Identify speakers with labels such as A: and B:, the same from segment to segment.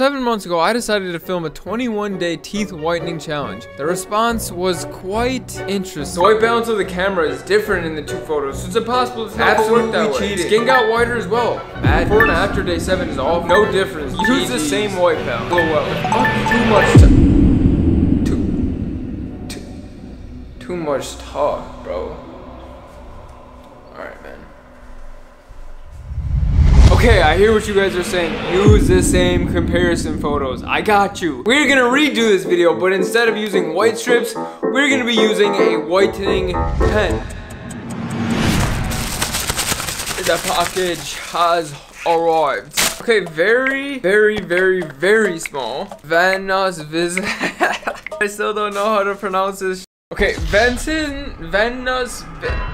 A: Seven months ago, I decided to film a 21 day teeth whitening challenge. The response was quite interesting. The white balance of the camera is different in the two photos, so it's impossible to tell Absolutely that cheating. Skin got whiter as well. Mad. Before and after day seven is all no difference. Use the same white balance. Well. Too much. Too. Too. Too much talk, bro. Okay, I hear what you guys are saying. Use the same comparison photos. I got you. We're gonna redo this video, but instead of using white strips, we're gonna be using a whitening pen. The package has arrived. Okay, very, very, very, very small. Vanos Viz. I still don't know how to pronounce this. Okay, Venton, Venos,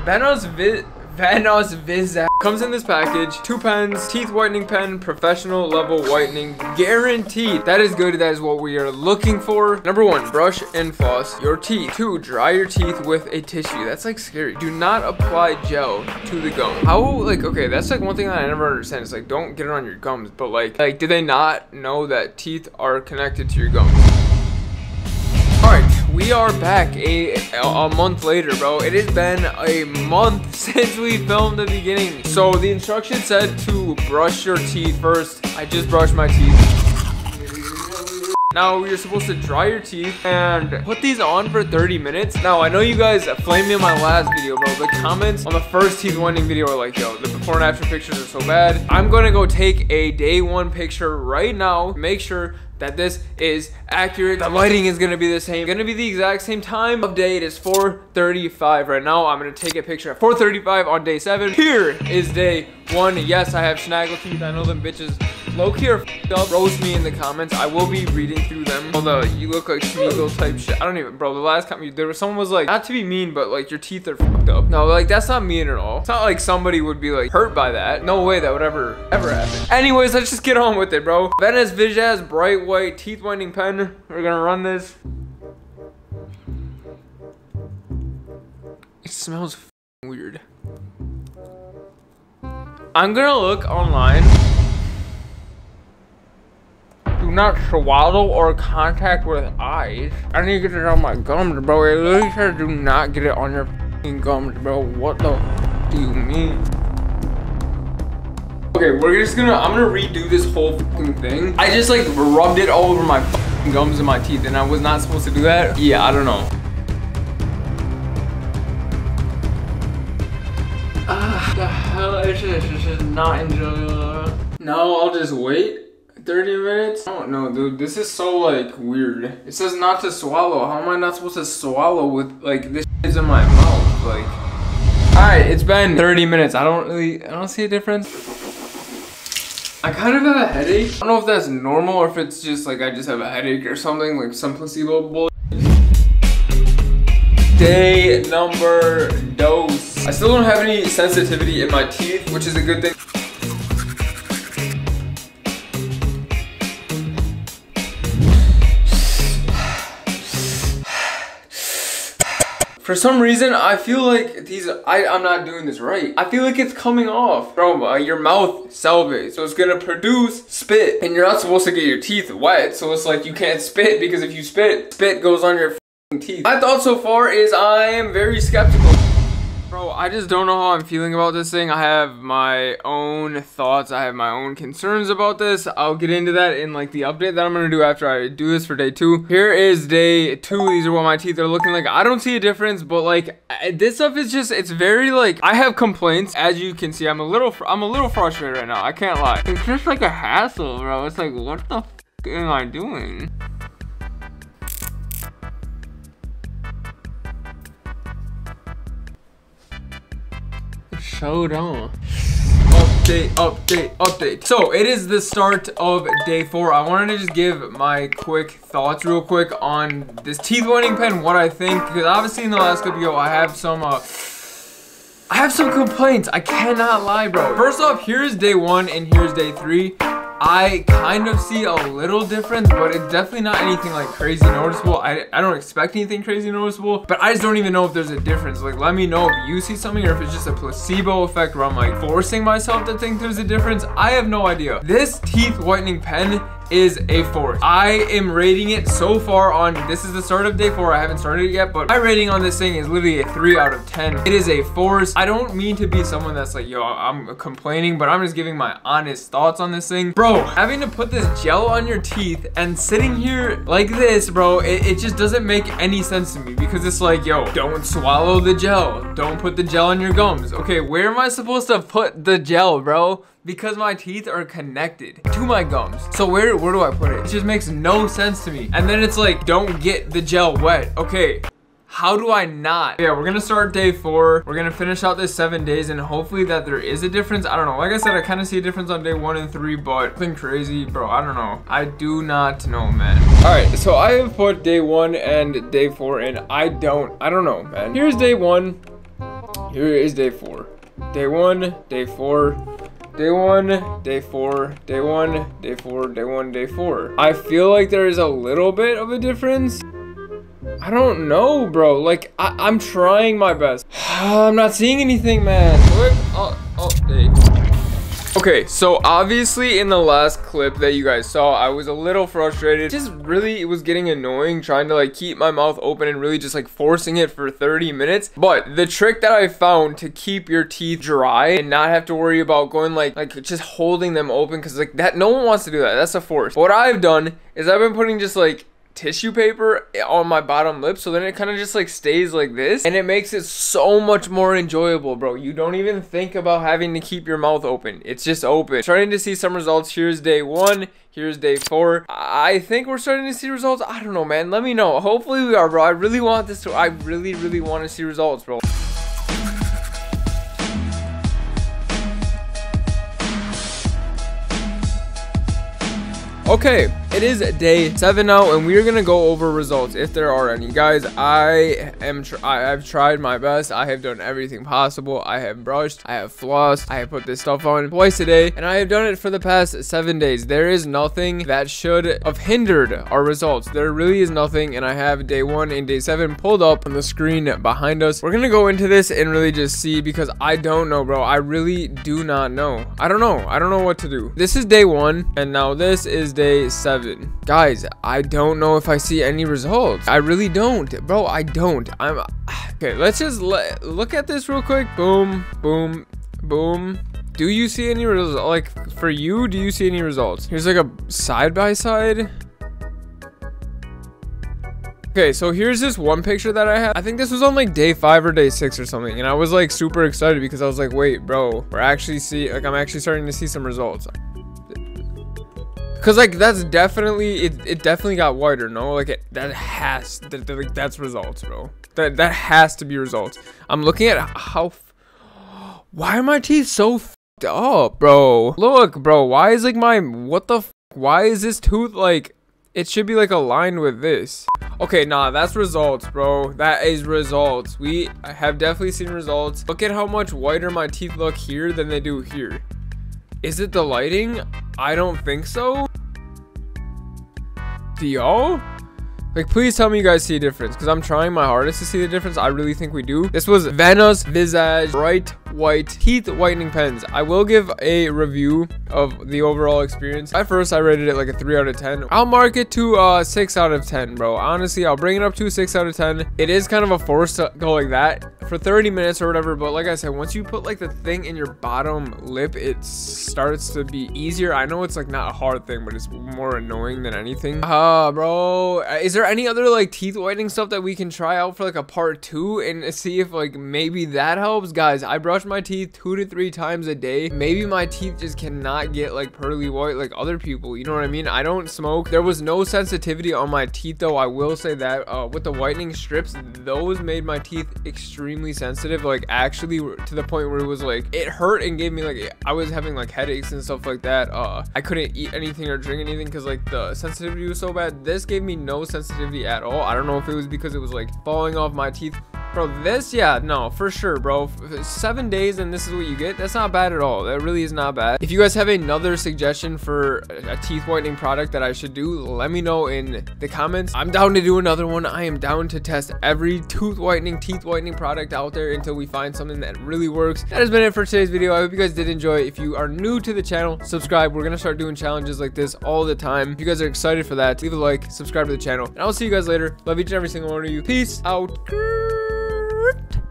A: Venos Viz. Vanos Viz comes in this package. Two pens, teeth whitening pen, professional level whitening, guaranteed. That is good. That is what we are looking for. Number one, brush and floss your teeth. Two, dry your teeth with a tissue. That's like scary. Do not apply gel to the gum. How, like, okay, that's like one thing that I never understand. It's like, don't get it on your gums. But like, like, do they not know that teeth are connected to your gums? Alright, we are back a, a month later, bro. It has been a month since we filmed the beginning. So the instruction said to brush your teeth first. I just brushed my teeth. Now you're supposed to dry your teeth and put these on for 30 minutes. Now I know you guys flamed me in my last video, bro. The comments on the first teeth whitening video are like, yo, the before and after pictures are so bad. I'm gonna go take a day one picture right now. Make sure that this is accurate. The lighting is gonna be the same. Gonna be the exact same time of day. It is 4.35 right now. I'm gonna take a picture at 4.35 on day seven. Here is day one. Yes, I have snaggle teeth. I know them bitches low-key are up. Roast me in the comments. I will be reading through them. Although you look like Smeagol type shit. I don't even, bro. The last comment there was someone was like, not to be mean, but like your teeth are fucked up. No, like that's not mean at all. It's not like somebody would be like hurt by that. No way that would ever, ever happen. Anyways, let's just get on with it, bro. Venice Vizaz Bright White Teeth Whitening Pen. We're gonna run this. It smells weird. I'm gonna look online not swallow or contact with eyes. I need to get it on my gums, bro. It literally says do not get it on your gums, bro. What the do you mean? Okay, we're just gonna, I'm gonna redo this whole thing. I just like rubbed it all over my gums and my teeth and I was not supposed to do that. Yeah, I don't know. Ah, the hell is this? This is not enjoyable. No, I'll just wait. 30 minutes? I don't know, dude. This is so, like, weird. It says not to swallow. How am I not supposed to swallow with, like, this is in my mouth? Like, alright, it's been 30 minutes. I don't really, I don't see a difference. I kind of have a headache. I don't know if that's normal or if it's just, like, I just have a headache or something, like some placebo bull. Day number dose. I still don't have any sensitivity in my teeth, which is a good thing. For some reason, I feel like these, I, I'm not doing this right. I feel like it's coming off. Bro, uh, your mouth salivate, so it's gonna produce spit. And you're not supposed to get your teeth wet, so it's like you can't spit because if you spit, spit goes on your teeth. My thought so far is I am very skeptical. Bro, I just don't know how I'm feeling about this thing. I have my own thoughts. I have my own concerns about this. I'll get into that in like the update that I'm gonna do after I do this for day two. Here is day two. These are what my teeth are looking like. I don't see a difference, but like this stuff is just, it's very like, I have complaints. As you can see, I'm a little, I'm a little frustrated right now. I can't lie. It's just like a hassle, bro. It's like, what the am I doing? Showed on. Update, update, update. So it is the start of day four. I wanted to just give my quick thoughts real quick on this teeth whitening pen, what I think. Because obviously in the last video, I have some, uh, I have some complaints. I cannot lie, bro. First off, here's day one and here's day three. I kind of see a little difference, but it's definitely not anything like crazy noticeable. I, I don't expect anything crazy noticeable, but I just don't even know if there's a difference. Like, let me know if you see something or if it's just a placebo effect where I'm like forcing myself to think there's a difference. I have no idea. This teeth whitening pen is a four. I am rating it so far on, this is the start of day four. I haven't started it yet, but my rating on this thing is literally a three out of 10. It is a force. I don't mean to be someone that's like, yo, I'm complaining, but I'm just giving my honest thoughts on this thing. Bro, having to put this gel on your teeth and sitting here like this, bro, it, it just doesn't make any sense to me because it's like, yo, don't swallow the gel. Don't put the gel on your gums. Okay, where am I supposed to put the gel, bro? Because my teeth are connected to my gums. So where, where do I put it? It just makes no sense to me. And then it's like, don't get the gel wet. Okay, how do I not? Yeah, we're gonna start day four. We're gonna finish out this seven days and hopefully that there is a difference. I don't know. Like I said, I kind of see a difference on day one and three, but nothing crazy, bro. I don't know. I do not know, man. All right, so I have put day one and day four in. I don't, I don't know, man. Here's day one. Here is day four. Day one, day four, Day one, day four, day one, day four, day one, day four. I feel like there is a little bit of a difference. I don't know, bro. Like, I am trying my best. I'm not seeing anything, man. Quick update. Oh, oh, Okay, so obviously in the last clip that you guys saw, I was a little frustrated. Just really, it was getting annoying trying to like keep my mouth open and really just like forcing it for 30 minutes. But the trick that I found to keep your teeth dry and not have to worry about going like, like just holding them open because like that, no one wants to do that. That's a force. What I've done is I've been putting just like tissue paper on my bottom lip so then it kind of just like stays like this and it makes it so much more enjoyable bro. You don't even think about having to keep your mouth open. It's just open. Starting to see some results. Here's day one. Here's day four. I think we're starting to see results. I don't know man. Let me know. Hopefully we are bro. I really want this to i really really want to see results bro Okay, it is day seven now, and we are gonna go over results if there are any. Guys, I am tr I have tried my best. I have done everything possible. I have brushed, I have flossed, I have put this stuff on twice a day, and I have done it for the past seven days. There is nothing that should have hindered our results. There really is nothing, and I have day one and day seven pulled up on the screen behind us. We're gonna go into this and really just see because I don't know, bro. I really do not know. I don't know. I don't know what to do. This is day one, and now this is day seven seven. Guys, I don't know if I see any results. I really don't. Bro, I don't. I'm... Okay, let's just look at this real quick. Boom, boom, boom. Do you see any results? Like, for you, do you see any results? Here's like a side-by-side. -side. Okay, so here's this one picture that I had. I think this was on like day five or day six or something. And I was like super excited because I was like, wait, bro, we're actually see like I'm actually starting to see some results. Cause like that's definitely it, it definitely got wider, no? Like it, that has that, that, like that's results, bro. That that has to be results. I'm looking at how why are my teeth so up, bro? Look, bro, why is like my what the why is this tooth like it should be like aligned with this. Okay, nah, that's results, bro. That is results. We have definitely seen results. Look at how much whiter my teeth look here than they do here. Is it the lighting? I don't think so. Do y'all? Like, please tell me you guys see a difference, because I'm trying my hardest to see the difference. I really think we do. This was Vanners Visage Bright White Teeth Whitening Pens. I will give a review of the overall experience. At first, I rated it like a 3 out of 10. I'll mark it to uh 6 out of 10, bro. Honestly, I'll bring it up to 6 out of 10. It is kind of a force to go like that for 30 minutes or whatever, but like I said, once you put like the thing in your bottom lip, it starts to be easier. I know it's like not a hard thing, but it's more annoying than anything. Ah, uh, bro. Is there any other like teeth whitening stuff that we can try out for like a part two and see if like maybe that helps guys i brush my teeth two to three times a day maybe my teeth just cannot get like pearly white like other people you know what i mean i don't smoke there was no sensitivity on my teeth though i will say that uh, with the whitening strips those made my teeth extremely sensitive like actually to the point where it was like it hurt and gave me like i was having like headaches and stuff like that uh i couldn't eat anything or drink anything because like the sensitivity was so bad this gave me no sensitivity at all. I don't know if it was because it was like falling off my teeth Bro, this, yeah, no, for sure, bro. Seven days and this is what you get. That's not bad at all. That really is not bad. If you guys have another suggestion for a teeth whitening product that I should do, let me know in the comments. I'm down to do another one. I am down to test every tooth whitening, teeth whitening product out there until we find something that really works. That has been it for today's video. I hope you guys did enjoy. If you are new to the channel, subscribe. We're going to start doing challenges like this all the time. If you guys are excited for that, leave a like, subscribe to the channel, and I'll see you guys later. Love each and every single one of you. Peace out.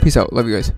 A: Peace out. Love you guys.